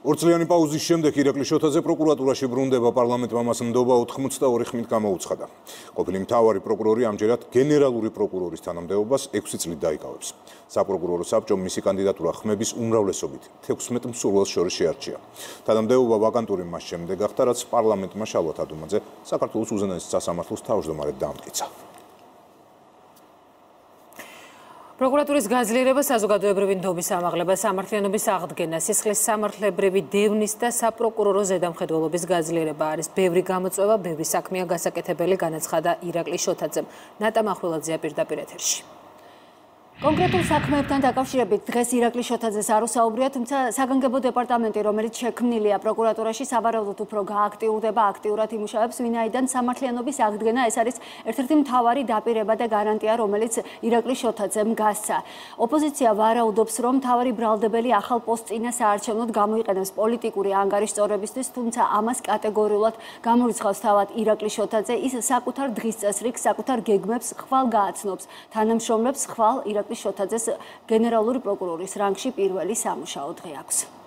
ორწლიანი პაუზის შემდეგ ირაკლი შოთაძე პროკურატურაში ბრუნდება პარლამენტმა მას ნდობა 82 ხმით გამოუცხადა. ყოფილი მთავარი პროკურორი ამჯერად გენერალური პროკურორის თანამდებობას 6 წლით დაიკავებს. საპროკურორო საბჭომ მისი კანდიდატურა ხმების უმრავლესობით 16 მსურველს შორის შეარჩია. თანამდებობა ვაკანტური მას შემდეგ გახდა, რაც პარლამენტმა შალვა თადუმაძე საქართველოს უზენაეს სასამართლოს თავმჯდომარედ დაამტკიცა. პროკურატურის გაძლიერება საზოგადოებრივი ნდობის ამაღლება სამართლიანობის აღდგენა სისხლის სამართლებრივი დევნის და საპროკურორო ზედამხედველობის გაძლიერება არის ბევრი გამოწვევა ბევრი საქმეა გასაკეთებელი განაცხადა ირაკლი შოთაძემ. ნატა მახვილაძეა პირდაპირ ეთერში კონკრეტულ საქმეებთან დაკავშირებით დღეს ირაკლი შოთაძეს არ უსაუბრია, თუმცა საგანგებო დეპარტამენტი, რომელიც შექმნილია პროკურატურაში, სავარაუდოდ უფრო გააქტიურდება, აქტიურად იმუშავებს, ვინაიდან სამართლიანობის აღდგენა ეს არის ერთ-ერთი მთავარი დაპირება და გარანტია, რომელიც ირაკლი შოთაძემ გასცა. ოპოზიცია ვარაუდობს, რომ მთავარი ბრალდებელი ახალ პოსტინა საარჩევნოდ გამოიყენებს პოლიტიკური ანგარიშ სწორებისთვის, თუმცა ამას კატეგორიულად გამორიცხავს თავად ირაკლი შოთაძე, ის საკუთარ დღის წესრიგს, საკუთარ გეგმებს ხვალ გააცნობს, თანამშრომლებს ხვალ ირაკლი აკაკი შოთაძეს გენერალური პროკურორის რანგში პირველი სამუშაო დღე აქვს.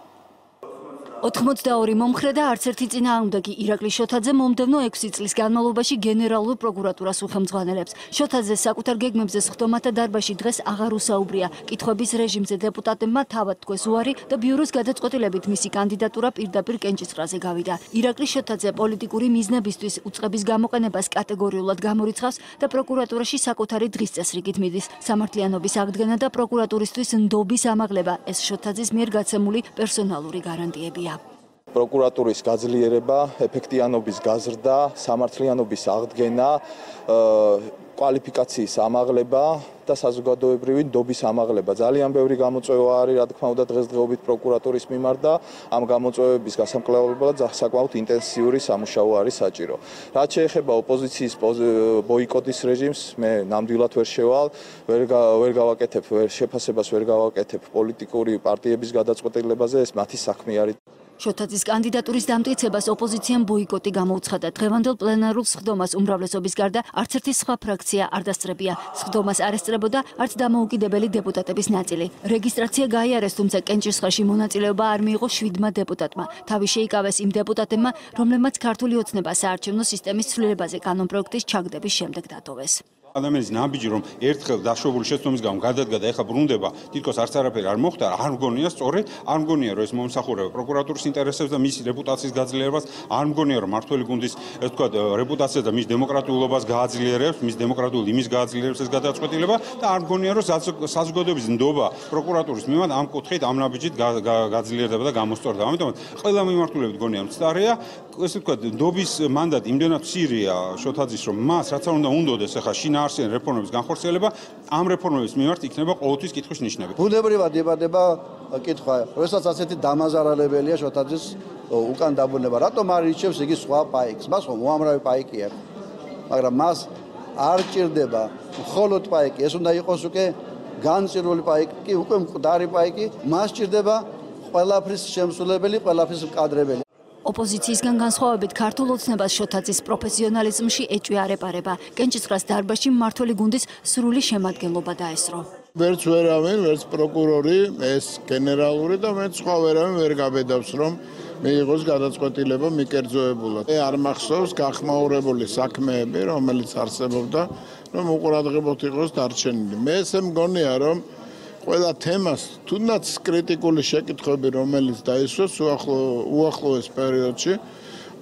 82 მომხრე და არც ერთი წინააღმდეგი ირაკლი შოთაძე მომდევნო 6 წლის განმავლობაში გენერალურ პროკურატურას უხელმძღვანელებს. შოთაძე საკუთარ გეგმებზე სხდომათა დარბაზში დღეს აღარ უსაუბრია. კითხების რეჟიმზე დეპუტატებმა თავად თქვეს უარი და ბიუროს გადაწყვეტილებით მისი კანდიდატურა პირდაპირ კენჭისყრაზე გავიდა. ირაკლი შოთაძე პოლიტიკური მიზნებისთვის უწყების გამოყენებას კატეგორიულად გამორიცხავს და პროკურატურაში საკუთარი დღის წესრიგით მიდის. სამართლიანობის აღდგენა და პროკურატურისთვის ნდობის ამაღლება ეს შოთაძის მიერ გაცემული პერსონალური გარანტიებია. პროკურატურის გაძლიერება, ეფექტიანობის გაზრდა, სამართლიანობის აღდგენა, კვალიფიკაციის ამაღლება და საზოგადოებრივი ნდობის ამაღლება. ძალიან ბევრი გამოწვევა არის, რა თქმა უნდა, დღესდღეობით პროკურატურის მიმართ და ამ გამოწვევების გასამკვლელებლად საკმაოდ ინტენსიური სამუშაო არის საჭირო. რაც შეეხება ოპოზიციის ბოიკოტის რეჟიმს, მე ნამდვილად ვერ შევალ, ვერ ვერ გავაკეთებ, ვერ შეფასებას ვერ გავაკეთებ პოლიტიკური პარტიების გადაწყვეტილებაზე, ეს მათი საქმე არის. შოთაძის კანდიდატურის დამტკიცებას ოპოზიციამ ბოიკოტი გამოუცხადა. დღევანდელ პლენარულ სხდომას უმრავლესობის გარდა არც ერთი სხვა ფრაქცია არ დასწრებია. სხდომას არ ესწრებოდა არც დამოუკიდებელი დეპუტატების ნაწილი. რეგისტრაცია გაიარეს, თუმცა კენჭისყრაში მონაწილეობა არ მიიღო 7-მა დეპუტატმა. თავი შეიკავეს იმ დეპუტატებმა, რომლებმაც ქართული ოცნება საარჩევნო სისტემის ცვლილებაზე კანონპროექტის ჩაგდების შემდეგ დატოვეს. ადამიანის ნაბიჯი რომ ერთხელ დაშვებული შეცდომის გამო გადადგა და ეხა ბრუნდება თითქოს არც არაფერი არ მოხდა არ მგონია სწორედ არ მგონია რომ ეს მომსახურება პროკურატურის ინტერესებს და მისი რეპუტაციის გაძლიერებას არ მგონია რომ მართველი გუნდის ეს თქვა რეპუტაციას და მის დემოკრატიულობას გააძლიერებს მის დემოკრატიულ იმის გააძლიერებს ეს გადაწყვეტილება და არ მგონია რომ საზოგადოების ნდობა პროკურატურის მიმართ ამ კუთხით ამ ნაბიჯით გაძლიერდება და გამოსწორდება. ამიტომ ყველა მიმართულებით გონია მცდარია ესე თქვა ნდობის მანდატი იმდენად ცირია შოთაძის რომ მას რაც არ უნდა უნდოდეს ახლა შინა არიან რეფორმების განხორციელება ამ რეფორმების მიმართ იქნება ყოველთვის კითხვის ნიშნები. ბუნებრივად იბადება კითხვა, როდესაც ასეთი დამაზარალებელია შოთაძის უკან დაბრუნება, რატომ არ ირჩევს იგი სხვა პაიკს? მას ხომ უამრავი პაიკი აქვს. მაგრამ მას არ ჭირდება მხოლოდ პაიკი, ეს უნდა იყოს უკვე განწირული პაიკი, უკვე მკვდარი პაიკი, მას ჭირდება ყველაფრის შემსულებელი, ყველაფრის მკადრებელი. ოპოზიციისგან განსხვავებით ქართულ ოცნებას შოთაძის პროფესიონალიზმში ეჭვი არ ეპარება. კენჭისყრას დარბაზში მმართველი გუნდის სრული შემადგენლობა დაესწრო. ვერც ვერავინ, ვერც პროკურორი, ეს გენერალური და მეც სხვა ვერავინ ვერ გაბედავს, რომ მიიღოს გადაწყვეტილება მიკერძოებულად. მე არ მახსოვს გახმაურებული საქმეები, რომელიც არსებობდა, რომ უყურადღებოთ იყოს დარჩენილი. მე ესე მგონია, რომ ყველა თემას თუნდაც კრიტიკული შეკითხვები რომელიც დაისვას უახლო უახლოეს პერიოდში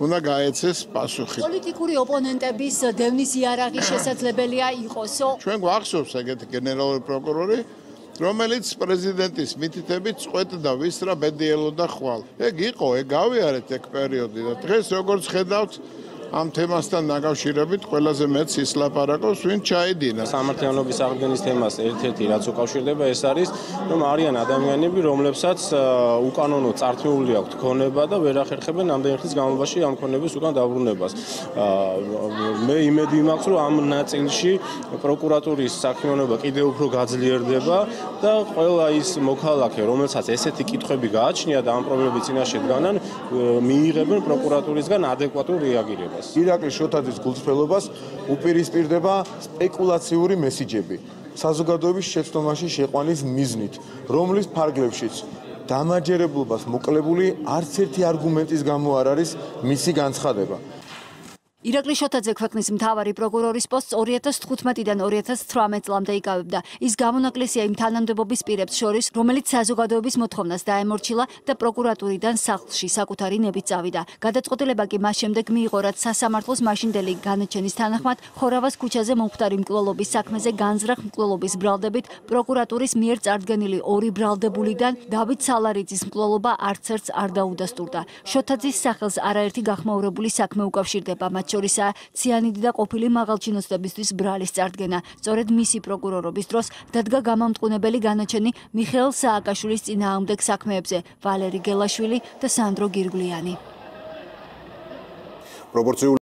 უნდა გაეცეს პასუხი. პოლიტიკური ოპონენტების დევნის იარაღი შესაძლებელია იყოსო. ჩვენ გვახსოვს ეგეთი გენერალური პროკურორი რომელიც პრეზიდენტის მითითებით წყვეტდა ვისრა ბედიელოდა ხვალ. ეგ იყო, ეგ გავიარეთ ეგ პერიოდი და დღეს როგორც ხედავთ ამ თემასთან დაკავშირებით ყველაზე მეც ის ლაპარაკობს, ვინ ჩაიდინა. სამართლიანობის აღდგენის თემას ერთ-ერთი რაც უკავშირდება ეს არის, რომ არიან ადამიანები, რომლებსაც უკანონო წართული აქვთ ქონება და ვერ ახერხებენ ამდენი ხნის განმავლობაში ამ ქონების უკან დაბრუნებას. მე იმედი მაქვს, რომ ამ ნაწილში პროკურატურის საქმიანობა კიდევ უფრო გაძლიერდება და ყველა ის მოქალაქე, რომელსაც ესეთი კითხვები გააჩნია და ამ პრობლემების წინაშე დგანან, მიიღებენ პროკურატურისგან ადეკვატურ რეაგირებას. ეს ირაკლის შოთაძის გულწრფელობას უპირისპირდება სპეკულაციური მესიჯები საზოგადოების შეცდომაში შეყვანის მიზნით, რომლის ფარგლებშიც დამაჯერებლობას მოკლებული არც ერთი არგუმენტის გამო არ არის მისი განცხადება. ირაკლი შოთაძე ქვეყნის მთავარი პროკურორის პოსტს 2015-დან 2018 წლამდე იკავებდა. ის გამონაკლისია იმ თანამდებობის პირებს შორის, რომელიც საზოგადოების მოთხოვნას დაემორჩილა და პროკურატურიდან სახლში საკუთარი ნებით წავიდა. გადაწყვეტილება კი მას შემდეგ მიიღო, რაც სასამართლოს მაშინდელი განაჩენის თანახმად ხორავას ქუჩაზე მომხდარი მკვლელობის საქმეზე განზრახ მკვლელობის ბრალდებით პროკურატურის მიერ წარდგენილი ორი ბრალდებულიდან დავით სალარიძის მკვლელობა არც ერთს არ დაუდასტურდა. შოთაძის სახელს არაერთი გახმაურებული საქმე უკავშირდება მათ შორისაა ციანიდი და ყოფილი მაღალჩინოსნებისთვის ბრალის წარდგენა. სწორედ მისი პროკურორობის დროს დადგა გამამტყუნებელი განაჩენი მიხეილ სააკაშვილის წინააღმდეგ საქმეებზე ვალერი გელაშვილი და სანდრო გირგლიანი. პროპორციული